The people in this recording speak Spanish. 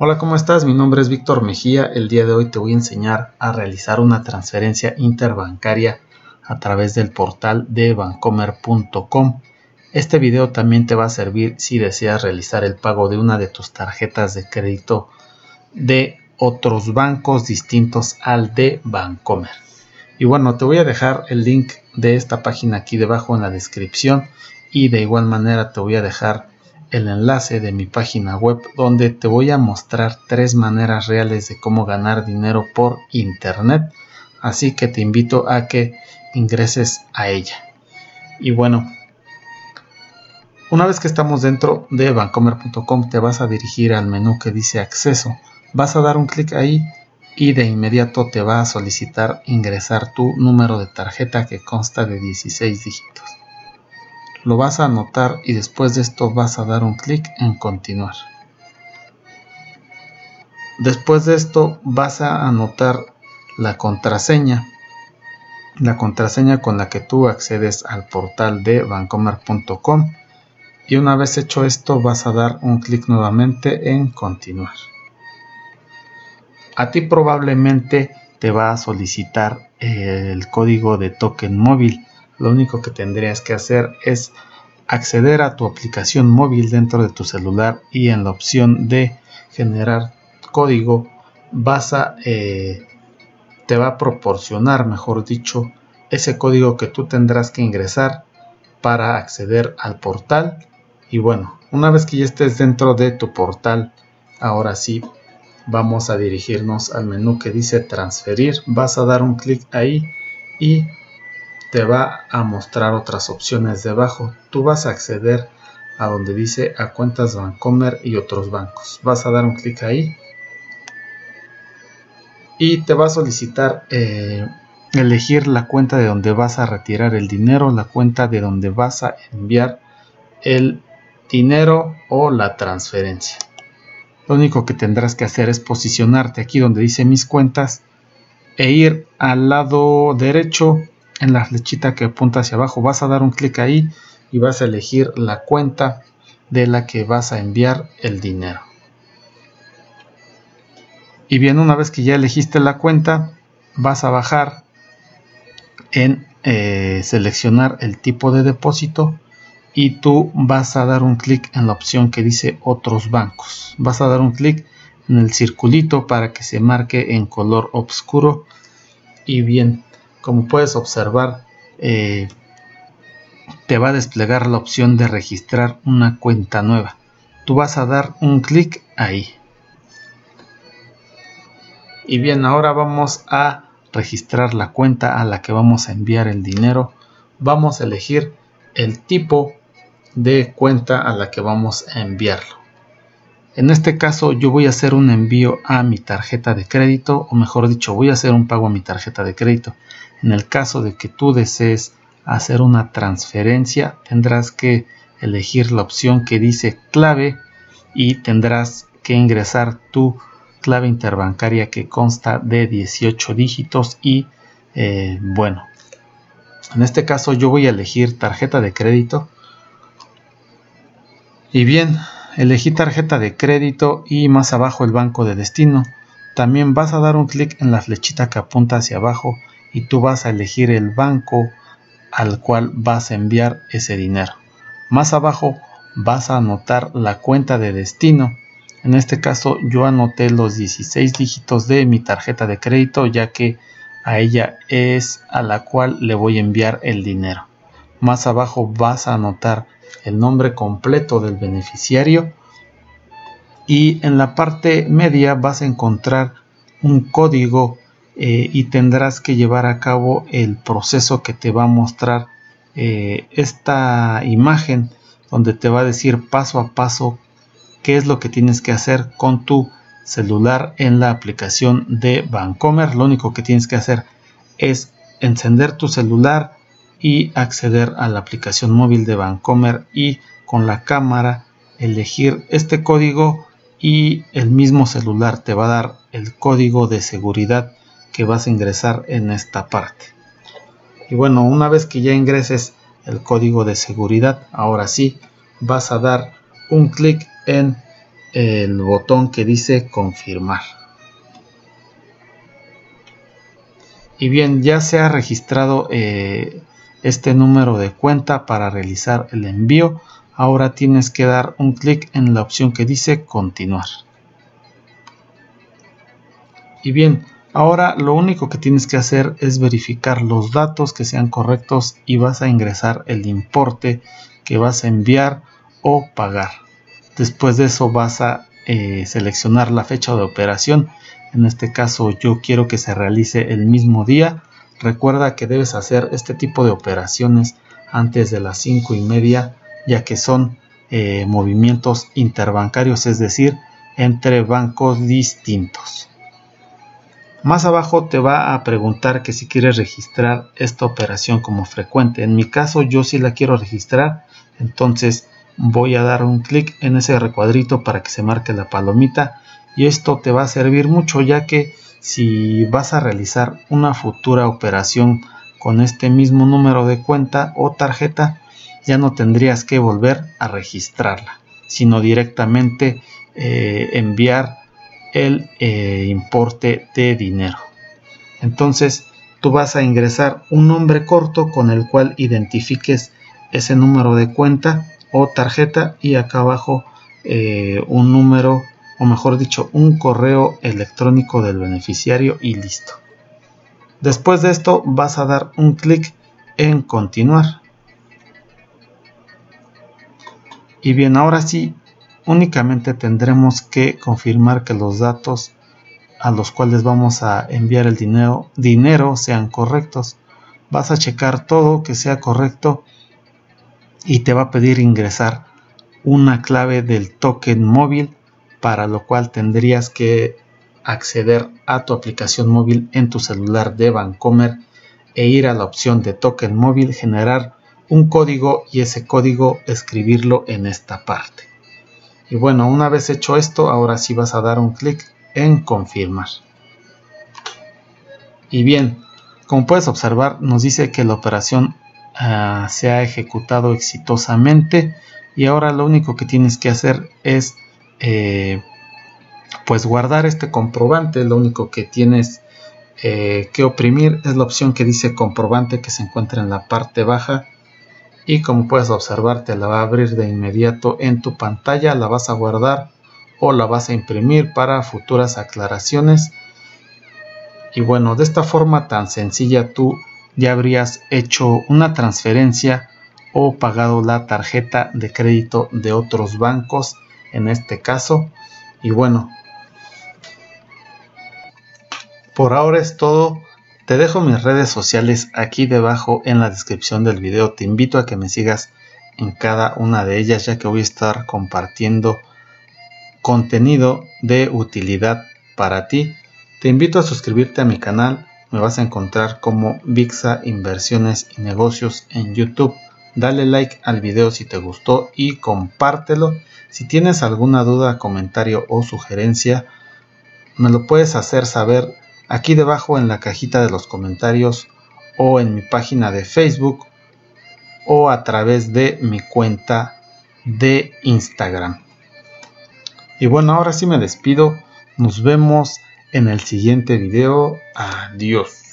Hola, ¿cómo estás? Mi nombre es Víctor Mejía. El día de hoy te voy a enseñar a realizar una transferencia interbancaria a través del portal de bancomer.com. Este video también te va a servir si deseas realizar el pago de una de tus tarjetas de crédito de otros bancos distintos al de Bancomer. Y bueno, te voy a dejar el link de esta página aquí debajo en la descripción y de igual manera te voy a dejar el enlace de mi página web donde te voy a mostrar tres maneras reales de cómo ganar dinero por internet. Así que te invito a que ingreses a ella. Y bueno una vez que estamos dentro de bancomer.com te vas a dirigir al menú que dice acceso. Vas a dar un clic ahí y de inmediato te va a solicitar ingresar tu número de tarjeta que consta de 16 dígitos lo vas a anotar y después de esto vas a dar un clic en continuar. Después de esto vas a anotar la contraseña, la contraseña con la que tú accedes al portal de bancomer.com y una vez hecho esto vas a dar un clic nuevamente en continuar. A ti probablemente te va a solicitar el código de token móvil lo único que tendrías que hacer es acceder a tu aplicación móvil dentro de tu celular y en la opción de generar código vas a eh, te va a proporcionar mejor dicho ese código que tú tendrás que ingresar para acceder al portal. Y bueno una vez que ya estés dentro de tu portal ahora sí vamos a dirigirnos al menú que dice transferir. Vas a dar un clic ahí y te va a mostrar otras opciones debajo. Tú vas a acceder a donde dice a cuentas Bancomer y otros bancos. Vas a dar un clic ahí y te va a solicitar eh, elegir la cuenta de donde vas a retirar el dinero, la cuenta de donde vas a enviar el dinero o la transferencia. Lo único que tendrás que hacer es posicionarte aquí donde dice mis cuentas e ir al lado derecho en la flechita que apunta hacia abajo vas a dar un clic ahí y vas a elegir la cuenta de la que vas a enviar el dinero. Y bien, una vez que ya elegiste la cuenta, vas a bajar en eh, seleccionar el tipo de depósito y tú vas a dar un clic en la opción que dice otros bancos. Vas a dar un clic en el circulito para que se marque en color oscuro y bien como puedes observar eh, te va a desplegar la opción de registrar una cuenta nueva. Tú vas a dar un clic ahí. Y bien ahora vamos a registrar la cuenta a la que vamos a enviar el dinero. Vamos a elegir el tipo de cuenta a la que vamos a enviarlo en este caso yo voy a hacer un envío a mi tarjeta de crédito o mejor dicho voy a hacer un pago a mi tarjeta de crédito. En el caso de que tú desees hacer una transferencia tendrás que elegir la opción que dice clave y tendrás que ingresar tu clave interbancaria que consta de 18 dígitos y eh, bueno en este caso yo voy a elegir tarjeta de crédito y bien elegí tarjeta de crédito y más abajo el banco de destino. También vas a dar un clic en la flechita que apunta hacia abajo y tú vas a elegir el banco al cual vas a enviar ese dinero. Más abajo vas a anotar la cuenta de destino. En este caso yo anoté los 16 dígitos de mi tarjeta de crédito ya que a ella es a la cual le voy a enviar el dinero. Más abajo vas a anotar el nombre completo del beneficiario y en la parte media vas a encontrar un código eh, y tendrás que llevar a cabo el proceso que te va a mostrar eh, esta imagen donde te va a decir paso a paso qué es lo que tienes que hacer con tu celular en la aplicación de Bancomer. Lo único que tienes que hacer es encender tu celular, y acceder a la aplicación móvil de Bancomer y con la cámara elegir este código y el mismo celular te va a dar el código de seguridad que vas a ingresar en esta parte. Y bueno, una vez que ya ingreses el código de seguridad, ahora sí vas a dar un clic en el botón que dice confirmar. Y bien, ya se ha registrado eh, este número de cuenta para realizar el envío. Ahora tienes que dar un clic en la opción que dice continuar. Y bien, ahora lo único que tienes que hacer es verificar los datos que sean correctos y vas a ingresar el importe que vas a enviar o pagar. Después de eso vas a eh, seleccionar la fecha de operación. En este caso yo quiero que se realice el mismo día. Recuerda que debes hacer este tipo de operaciones antes de las 5 y media ya que son eh, movimientos interbancarios, es decir, entre bancos distintos. Más abajo te va a preguntar que si quieres registrar esta operación como frecuente. En mi caso yo sí la quiero registrar, entonces voy a dar un clic en ese recuadrito para que se marque la palomita y esto te va a servir mucho ya que si vas a realizar una futura operación con este mismo número de cuenta o tarjeta ya no tendrías que volver a registrarla sino directamente eh, enviar el eh, importe de dinero. Entonces tú vas a ingresar un nombre corto con el cual identifiques ese número de cuenta o tarjeta y acá abajo eh, un número o mejor dicho un correo electrónico del beneficiario y listo. Después de esto vas a dar un clic en continuar. Y bien, ahora sí, únicamente tendremos que confirmar que los datos a los cuales vamos a enviar el dinero, dinero sean correctos. Vas a checar todo que sea correcto y te va a pedir ingresar una clave del token móvil para lo cual tendrías que acceder a tu aplicación móvil en tu celular de Bancomer e ir a la opción de token móvil generar un código y ese código escribirlo en esta parte. Y bueno una vez hecho esto ahora sí vas a dar un clic en confirmar. Y bien como puedes observar nos dice que la operación Ah, se ha ejecutado exitosamente y ahora lo único que tienes que hacer es eh, pues guardar este comprobante lo único que tienes eh, que oprimir es la opción que dice comprobante que se encuentra en la parte baja. Y como puedes observar te la va a abrir de inmediato en tu pantalla la vas a guardar o la vas a imprimir para futuras aclaraciones. Y bueno de esta forma tan sencilla tú ya habrías hecho una transferencia o pagado la tarjeta de crédito de otros bancos en este caso. Y bueno por ahora es todo. Te dejo mis redes sociales aquí debajo en la descripción del video. Te invito a que me sigas en cada una de ellas ya que voy a estar compartiendo contenido de utilidad para ti. Te invito a suscribirte a mi canal. Me vas a encontrar como Vixa Inversiones y Negocios en YouTube. Dale like al video si te gustó y compártelo. Si tienes alguna duda, comentario o sugerencia, me lo puedes hacer saber aquí debajo en la cajita de los comentarios o en mi página de Facebook o a través de mi cuenta de Instagram. Y bueno, ahora sí me despido. Nos vemos en el siguiente video. Adiós.